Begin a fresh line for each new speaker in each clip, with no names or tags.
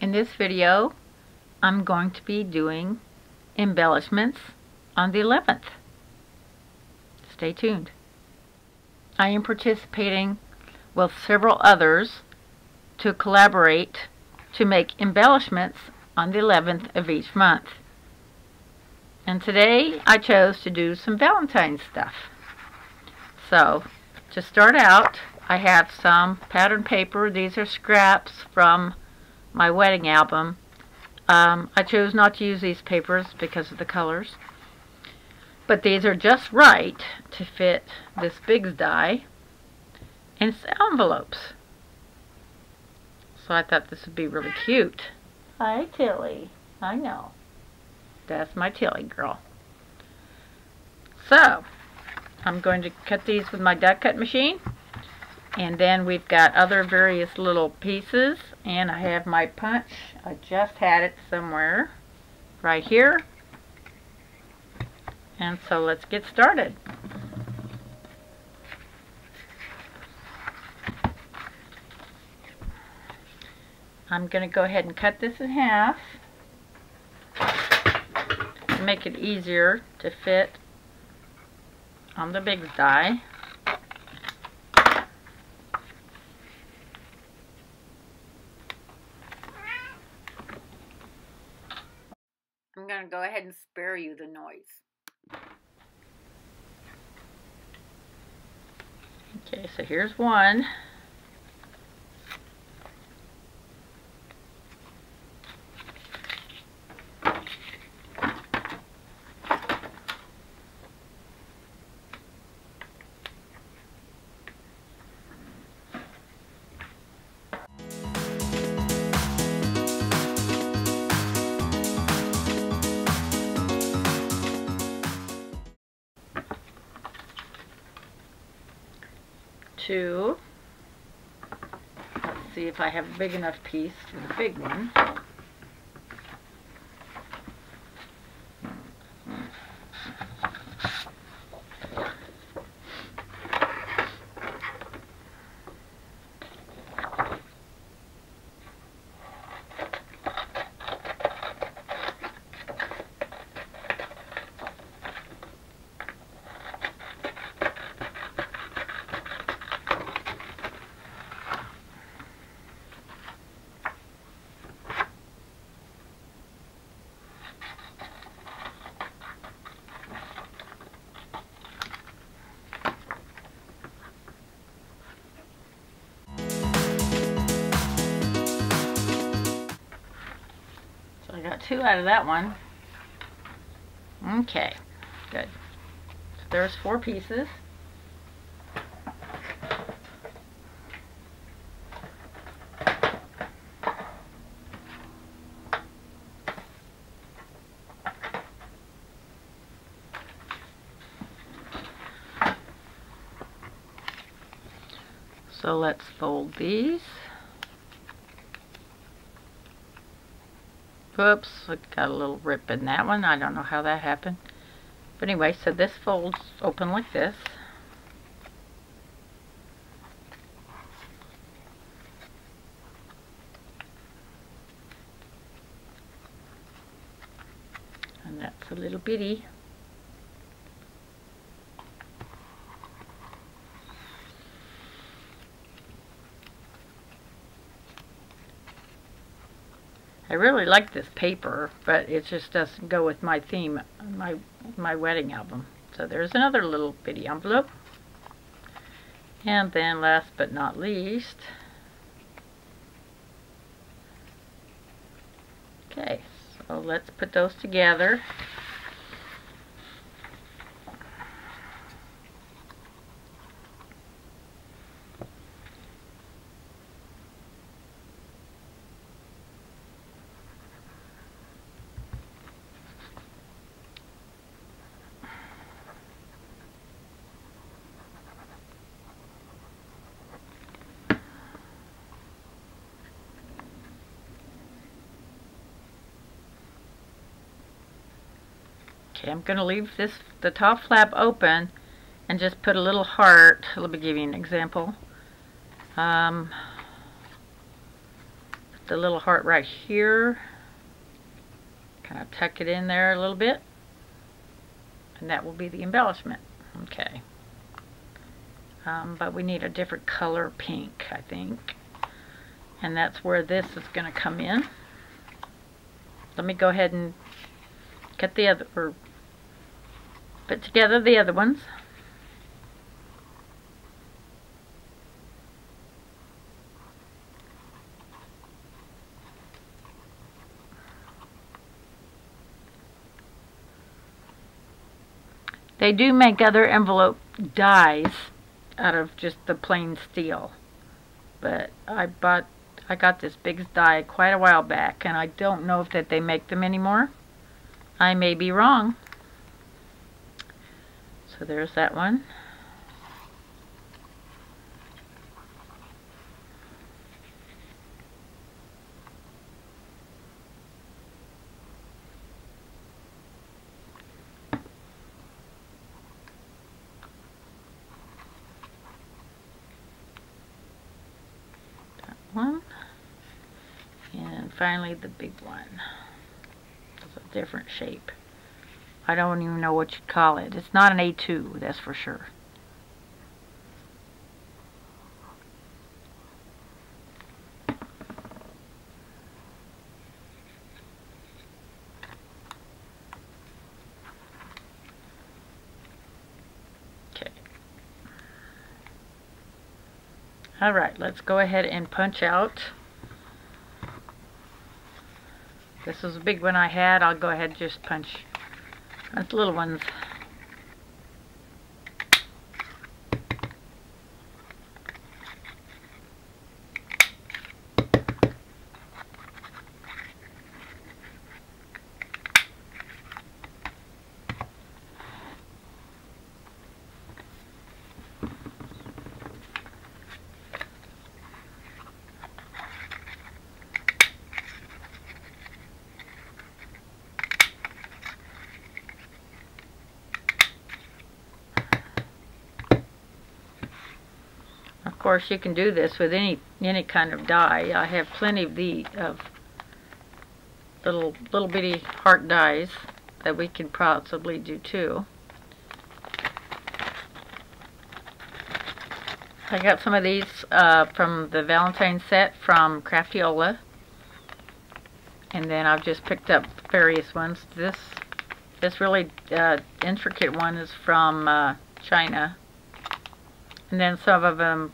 In this video, I'm going to be doing embellishments on the 11th. Stay tuned. I am participating with several others to collaborate to make embellishments on the 11th of each month. And today I chose to do some Valentine's stuff. So, to start out, I have some pattern paper. These are scraps from my wedding album. Um, I chose not to use these papers because of the colors. But these are just right to fit this Bigz die in envelopes. So I thought this would be really cute. Hi, Tilly. I know. That's my Tilly girl. So, I'm going to cut these with my die cut machine. And then we've got other various little pieces. And I have my punch. I just had it somewhere. Right here. And so let's get started. I'm going to go ahead and cut this in half to make it easier to fit on the big die. I'm going to go ahead and spare you the noise. Okay, so here's one. Let's see if I have a big enough piece for the big one. Two out of that one. Okay, good. So there's four pieces. So let's fold these. Whoops, I got a little rip in that one. I don't know how that happened. But anyway, so this folds open like this. And that's a little bitty. I really like this paper, but it just doesn't go with my theme, my my wedding album. So there's another little bitty envelope. And then last but not least, okay, so let's put those together. Okay, I'm going to leave this the top flap open and just put a little heart. Let me give you an example. Um, the little heart right here. Kind of tuck it in there a little bit. And that will be the embellishment. Okay. Um, but we need a different color pink, I think. And that's where this is going to come in. Let me go ahead and cut the other, or put together the other ones. They do make other envelope dies out of just the plain steel. But I bought, I got this big die quite a while back, and I don't know if that they make them anymore. I may be wrong. So there's that one. one. And finally the big one. It's a different shape. I don't even know what you'd call it. It's not an A2, that's for sure. Okay. Alright, let's go ahead and punch out. This is a big one I had. I'll go ahead and just punch those little ones. Course, you can do this with any any kind of die. I have plenty of the of little little bitty heart dies that we can possibly do too. I got some of these uh, from the Valentine set from Craftiola. And then I've just picked up various ones. This this really uh, intricate one is from uh, China. And then some of them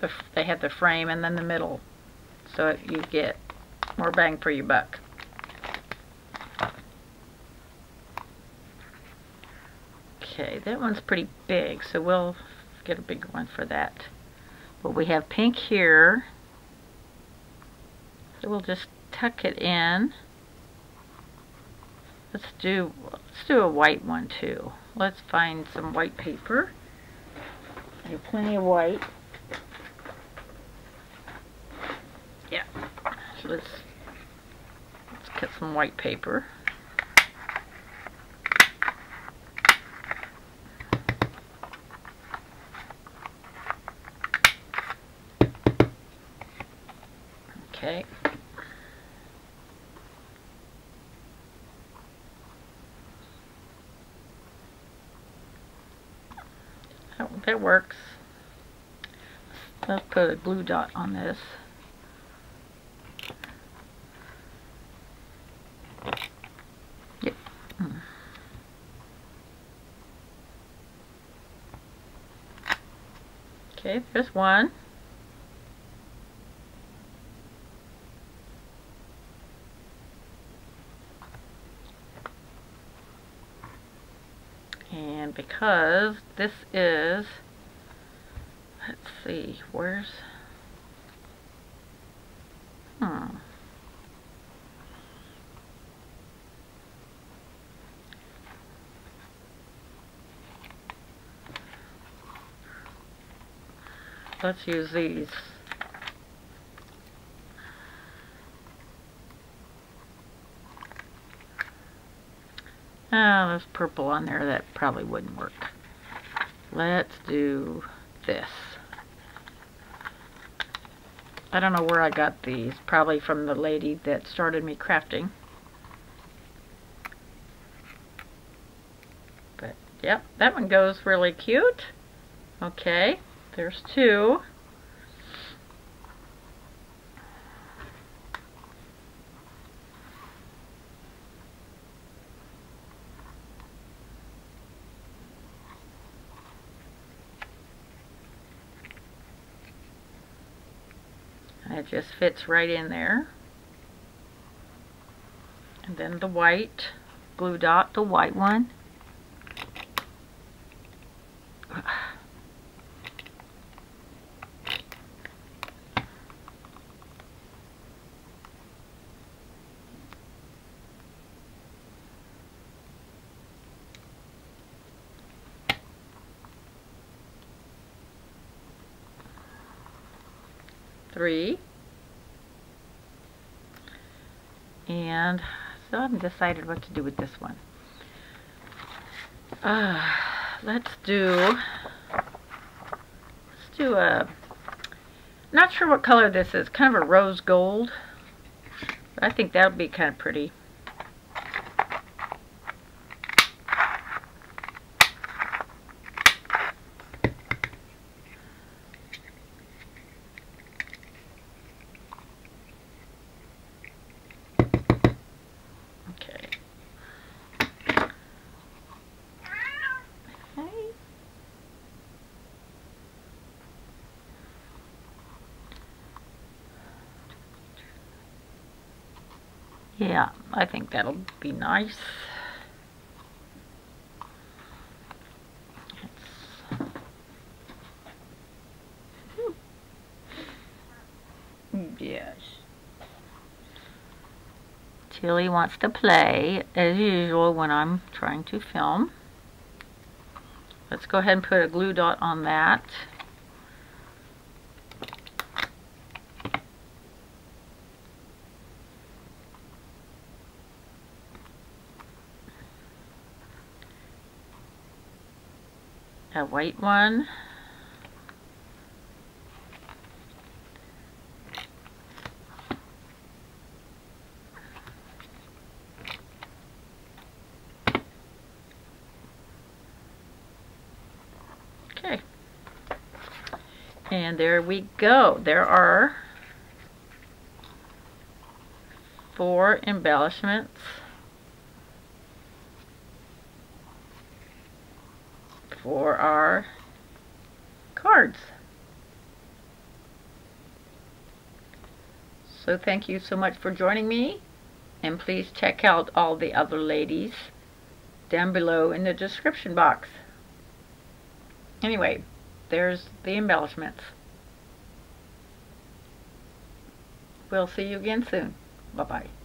the, they have the frame and then the middle so you get more bang for your buck. Okay, that one's pretty big, so we'll get a bigger one for that. But we have pink here, so we'll just tuck it in. Let's do let's do a white one too. Let's find some white paper. I have plenty of white. Let's, let's cut some white paper. Okay. That, that works. Let's put a blue dot on this. Okay, there's one. And because this is, let's see, where's, hmm. Let's use these. Oh, there's purple on there. That probably wouldn't work. Let's do this. I don't know where I got these. Probably from the lady that started me crafting. But, yep, that one goes really cute. Okay, there's two. It just fits right in there. And then the white glue dot, the white one. Three. And so I haven't decided what to do with this one. Uh, let's do, let's do a, not sure what color this is, kind of a rose gold. I think that would be kind of pretty. Yeah, I think that'll be nice. Yes. Tilly wants to play, as usual, when I'm trying to film. Let's go ahead and put a glue dot on that. White one. Okay. And there we go. There are four embellishments. For our cards. So thank you so much for joining me and please check out all the other ladies down below in the description box. Anyway, there's the embellishments. We'll see you again soon. Bye-bye.